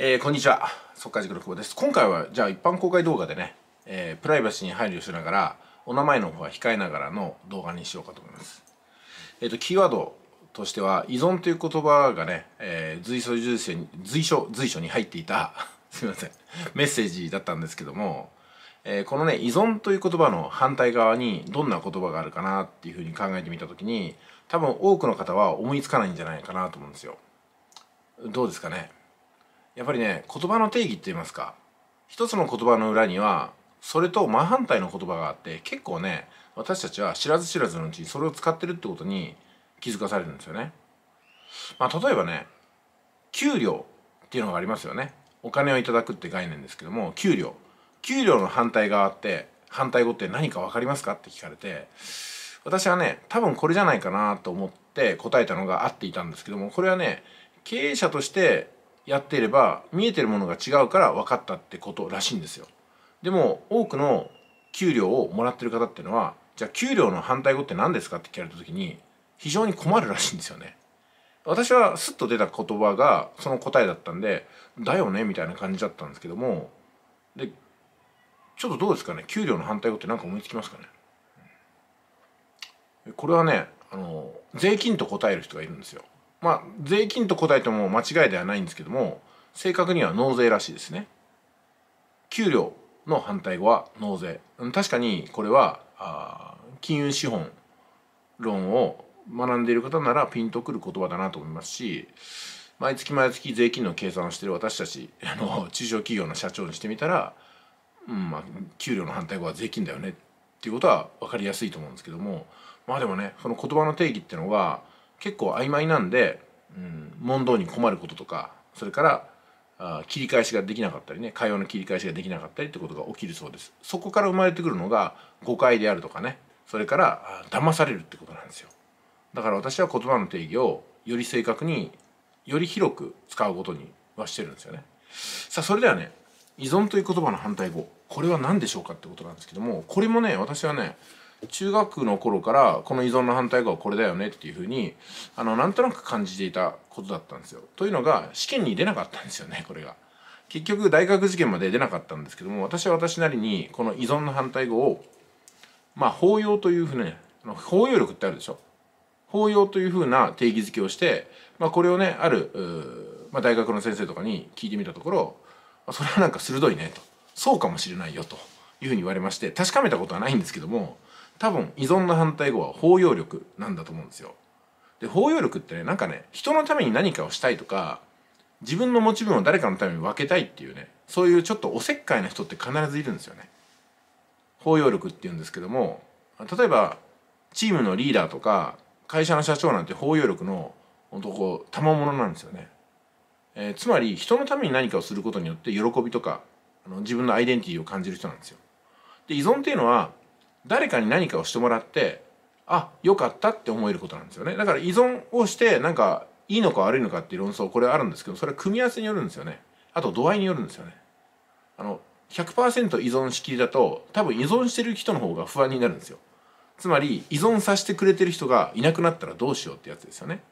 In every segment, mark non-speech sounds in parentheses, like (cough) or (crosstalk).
えー、こんにちは。速稼塾の久保です。今回はじゃあ一般公開動画でね、えー、プライバシーに配慮しながらお名前の方は控えながらの動画にしようかと思います。えっ、ー、とキーワードとしては依存という言葉がね、え、随所随所に随所随所に入っていた (laughs) すみませんメッセージだったんですけども、え、このね依存という言葉の反対側にどんな言葉があるかなっていうふうに考えてみた時に多分多くの方は思いつかないんじゃないかなと思うんですよ。どうですかね？やっぱりね言葉の定義って言いますか一つの言葉の裏にはそれと真反対の言葉があって結構ね私たちは知らず知らずのうちにそれを使ってるってことに気づかされるんですよね。まあ、例えばね給料っていうのがありますよね。お金をいただくって概念ですけども給料給料の反対側って反対語って何か分かりますかって聞かれて私はね多分これじゃないかなと思って答えたのが合っていたんですけどもこれはね経営者としてやっていれば見えてるものが違うから分かったってことらしいんですよ。でも多くの給料をもらってる方っていうのはじゃあ給料の反対語って何ですかって聞かれた時に非常に困るらしいんですよね。私はスッと出た言葉がその答えだったんでだよねみたいな感じだったんですけどもでちょっとどうですかね？給料の反対語って何か思いつきますかね？これはねあの税金と答える人がいるんですよ。まあ税金と答えても間違いではないんですけども正確には納税らしいですね。給料の反対語は納税。確かにこれはあ金融資本論を学んでいる方ならピンとくる言葉だなと思いますし毎月毎月税金の計算をしている私たちあの中小企業の社長にしてみたら、うんまあ、給料の反対語は税金だよねっていうことは分かりやすいと思うんですけどもまあでもねその言葉の定義っていうのが結構曖昧なんで、うん、問答に困ることとかそれからあ切り返しができなかったりね会話の切り返しができなかったりってことが起きるそうです。そこから生まれてくるのが誤解であるとかねそれから騙されるってことなんですよ。だから私は言葉の定義をより正確により広く使うことにはしてるんですよね。さあそれではね依存という言葉の反対語これは何でしょうかってことなんですけどもこれもね私はね中学の頃からこの依存の反対語はこれだよねっていうふうにあのなんとなく感じていたことだったんですよ。というのが試験に出なかったんですよねこれが。結局大学受験まで出なかったんですけども私は私なりにこの依存の反対語をまあ包容というふうね包容力ってあるでしょ？包容というふうな定義づけをして、まあ、これをねある、まあ、大学の先生とかに聞いてみたところそれはなんか鋭いねとそうかもしれないよというふうに言われまして確かめたことはないんですけども多分依存の反対語は包容力なんだと思うんですよ。で包容力ってねなんかね人のために何かをしたいとか自分の持ち分を誰かのために分けたいっていうねそういうちょっとおせっかいな人って必ずいるんですよね。包容力っていうんですけども例えばチームのリーダーとか会社の社長なんて包容力の本当こう賜物なんですよね。えー、つまり人のために何かをすることによって喜びとかあの自分のアイデンティティを感じる人なんですよ。で依存っていうのは誰かに何かをしてもらってあよかったって思えることなんですよね。だから依存をしてなんかいいのか悪いのかっていう論争これあるんですけどそれは組み合わせによるんですよね。あと度合いによるんですよね。あの100%依存しきりだと多分依存してる人の方が不安になるんですよ。つまり依存させてくれてる人がいなくなったらどうしようってやつですよね。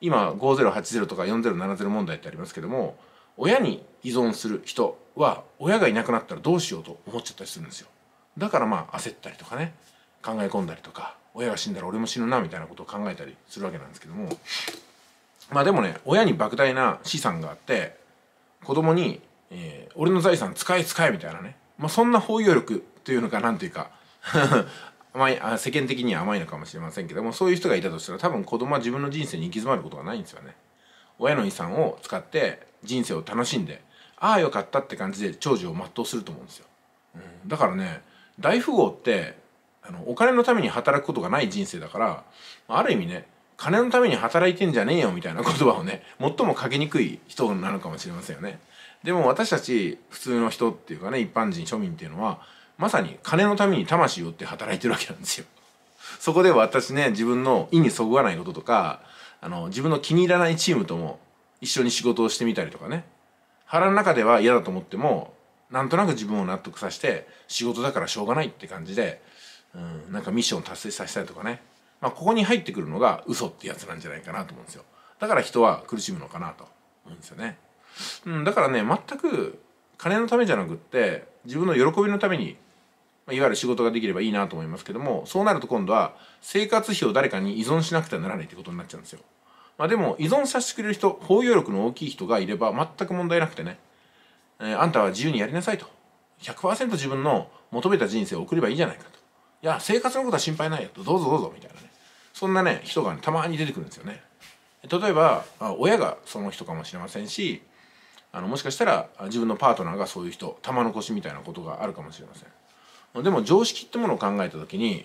今5080とか4070問題ってありますけども親に依存する人は親がいなくなったらどうしようと思っちゃったりするんですよ。だからまあ焦ったりとかね考え込んだりとか親が死んだら俺も死ぬなみたいなことを考えたりするわけなんですけどもまあでもね親に莫大な資産があって子供に、えー、俺の財産使え使えみたいなね、まあ、そんな包容力というのかなんていうか (laughs) 甘い世間的には甘いのかもしれませんけどもそういう人がいたとしたら多分子供は自分の人生に行き詰まることがないんですよね。親の遺産を使って人生を楽しんでああよかったって感じで長寿を全うすると思うんですよ。うん、だからね大富豪ってあのお金のために働くことがない人生だからある意味ね金のために働いてんじゃねえよみたいな言葉をね最 (laughs) もかけにくい人なのかもしれませんよね。でも私たち普通の人っていうかね一般人庶民っていうのはまさに金のために魂を売って働いてるわけなんですよ。そこで私ね自分の意にそぐわないこととかあの自分の気に入らないチームとも一緒に仕事をしてみたりとかね腹の中では嫌だと思ってもなんとなく自分を納得させて仕事だからしょうがないって感じで、うん、なんかミッションを達成させたりとかね、まあ、ここに入ってくるのが嘘ってやつなんじゃないかなと思うんですよ。だから人は苦しむのかなと思うんですよね。うん、だからね全く金のためじゃなくって自分の喜びのためにいわゆる仕事ができればいいなと思いますけどもそうなると今度は生活費を誰かに依存しなくてはならないってことになっちゃうんですよ。まあ、でも依存させてくれる人包容力の大きい人がいれば全く問題なくてね、えー、あんたは自由にやりなさいと。100%自分の求めた人生を送ればいいじゃないかと。いや生活のことは心配ないよと。どうぞどうぞみたいなね。そんなね人が、ね、たまに出てくるんですよね。例えば親がその人かもしれませんしあのもしかしたら自分のパートナーがそういう人玉残しみたいなことがあるかもしれません。でも常識ってものを考えた時に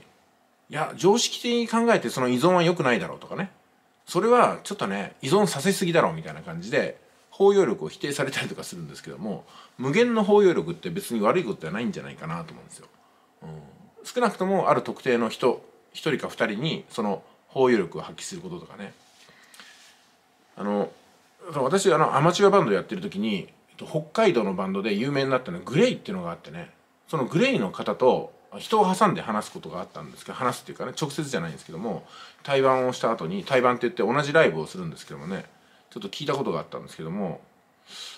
いや常識的に考えてその依存は良くないだろうとかね。それはちょっとね依存させすぎだろうみたいな感じで包容力を否定されたりとかするんですけども無限の包容力って別に悪いことではないんじゃないかなと思うんですよ。うん、少なくともある特定の人1人か2人にその包容力を発揮することとかね。あの私あのアマチュアバンドやってる時に北海道のバンドで有名になったのはグレイっていうのがあってね。そのグレイの方と人を挟んで話すことがあったんですけど話すっていうかね直接じゃないんですけども対バンをした後に対バンって言って同じライブをするんですけどもね。ちょっと聞いたことがあったんですけども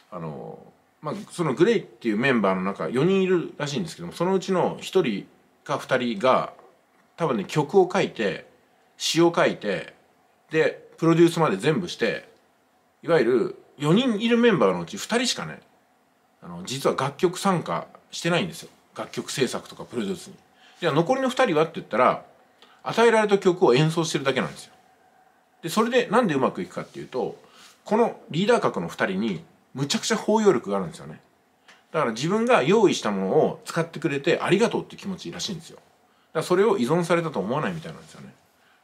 あのまあそのグレイっていうメンバーの中4人いるらしいんですけどもそのうちの1人か2人が多分ね曲を書いて詩を書いてでプロデュースまで全部していわゆる4人いるメンバーのうち2人しかねあの実は楽曲参加してないんですよ楽曲制作とかプロデュースに。じゃあ残りの2人はって言ったら与えられた曲を演奏してるだけなんですよ。でそれでなんでうまくいくかっていうとこのリーダー格の2人にむちゃくちゃ包容力があるんですよね。だから自分が用意したものを使ってくれてありがとうって気持ちらしいんですよ。だからそれを依存されたと思わないみたいなんですよね。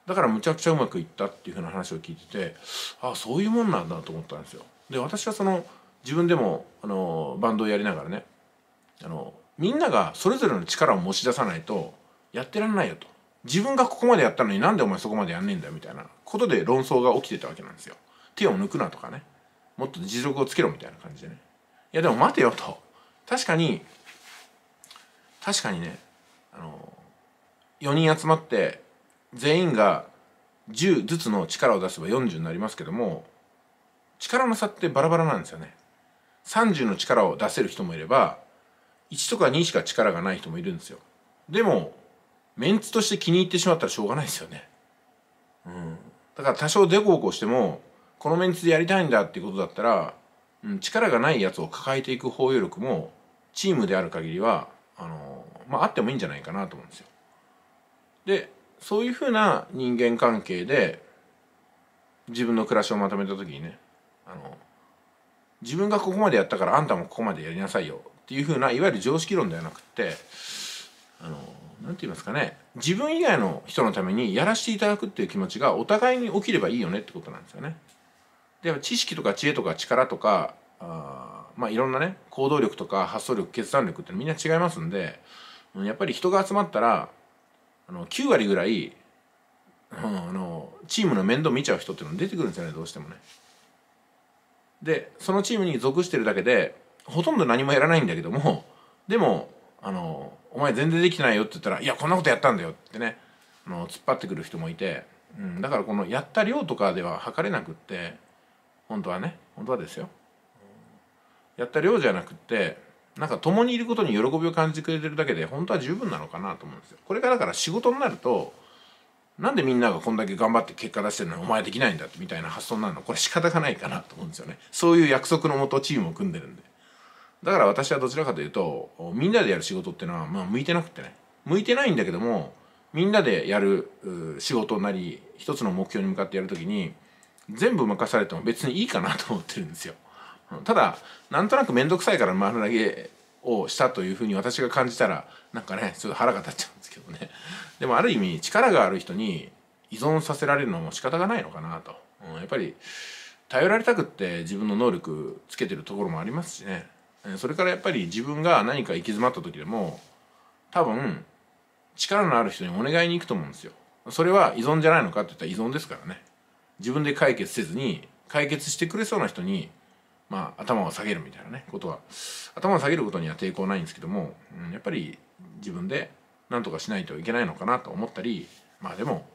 だからむちゃくちゃうまくいったっていうふうな話を聞いててああそういうもんなんだと思ったんですよ。で私はその自分でもあのバンドをやりながらねあのみんながそれぞれの力を持ち出さないとやってらんないよと自分がここまでやったのになんでお前そこまでやんねえんだよみたいなことで論争が起きてたわけなんですよ。手を抜くなとかねもっと実力をつけろみたいな感じでねいやでも待てよと確かに確かにねあの4人集まって全員が10ずつの力を出せば40になりますけども力の差ってバラバラなんですよね。30の力を出せる人もいれば1とか2しか力がない人もいるんですよ。でもメンツとして気に入ってしまったらしょうがないですよね。うん、だから多少デコボコしてもこのメンツでやりたいんだっていうことだったら、うん、力がないやつを抱えていく包容力もチームである限りはあのまああってもいいんじゃないかなと思うんですよ。でそういうふうな人間関係で自分の暮らしをまとめた時にねあの自分がここまでやったからあんたもここまでやりなさいよっていうふうないわゆる常識論ではなくってあのなんて言いますかね自分以外の人のためにやらせていただくっていう気持ちがお互いに起きればいいよねってことなんですよね。で知識とか知恵とか力とかあまあいろんなね行動力とか発想力決断力ってみんな違いますんでやっぱり人が集まったらあの9割ぐらい、うん、あのチームの面倒見ちゃう人っていうの出てくるんですよねどうしてもね。でそのチームに属してるだけでほとんど何もやらないんだけどもでもあの「お前全然できてないよ」って言ったら「いやこんなことやったんだよ」ってねあの突っ張ってくる人もいて、うん、だからこのやった量とかでは測れなくって本当はね本当はですよ。やった量じゃなくってなんか共にいることに喜びを感じてくれてるだけで本当は十分なのかなと思うんですよ。これがだから仕事になるとなんでみんながこんだけ頑張って結果出してるのにお前できないんだってみたいな発想になるのこれ仕方がないかなと思うんですよね。そういう約束のもとチームを組んでるんで。だから私はどちらかというとみんなでやる仕事っていうのはまあ向いてなくてね向いてないんだけどもみんなでやる仕事なり一つの目標に向かってやるときに全部任されても別にいいかなと思ってるんですよ。ただなんとなく面倒くさいから丸投げをしたというふうに私が感じたらなんかねちょっと腹が立っちゃうんですけどね。でもある意味力がある人に依存させられるのも仕方がないのかなと、うん、やっぱり頼られたくって自分の能力つけてるところもありますしね。それからやっぱり自分が何か行き詰まった時でも多分力のある人にお願いに行くと思うんですよ。それは依存じゃないのかって言ったら依存ですからね。自分で解決せずに解決してくれそうな人にまあ、頭を下げるみたいなねことは頭を下げることには抵抗ないんですけども、うん、やっぱり自分で何とかしないといけないのかなと思ったりまあでも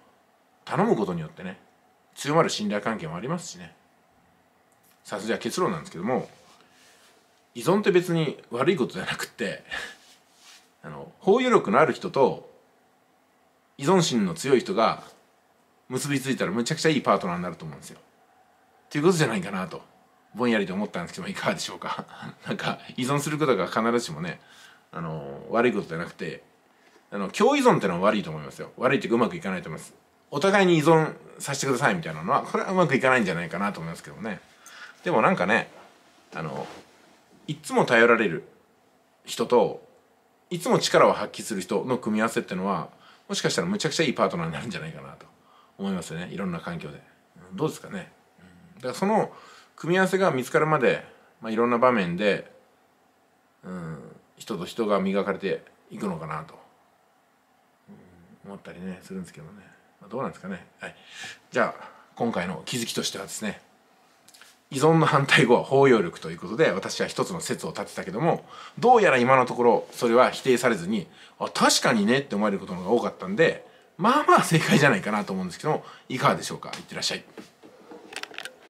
頼むことによってね強まる信頼関係もありますしね。さすが結論なんですけども依存って別に悪いことじゃなくって (laughs) あの包容力のある人と依存心の強い人が結びついたらむちゃくちゃいいパートナーになると思うんですよ。っていうことじゃないかなとぼんやりと思ったんですけどいかがでしょうか？(laughs) なんか依存することが必ずしもねあの悪いことじゃなくてあの共依存ってのは悪いと思いますよ。悪いっていうかうまくいかないと思います。お互いに依存させてくださいみたいなのはこれはうまくいかないんじゃないかなと思いますけどね。でもなんかねあのいつも頼られる人といつも力を発揮する人の組み合わせってのはもしかしたらむちゃくちゃいいパートナーになるんじゃないかなと。思いますよね。いろんな環境で。どうですかね。だからその組み合わせが見つかるまで、まあ、いろんな場面で、うん、人と人が磨かれていくのかなと、思ったりねするんですけどね、まあ、どうなんですかね。はい。じゃあ今回の気づきとしてはですね依存の反対語は包容力ということで私は一つの説を立てたけどもどうやら今のところそれは否定されずにあ確かにねって思えることのが多かったんでまあまあ正解じゃないかなと思うんですけどもいかがでしょうか？いってらっしゃい。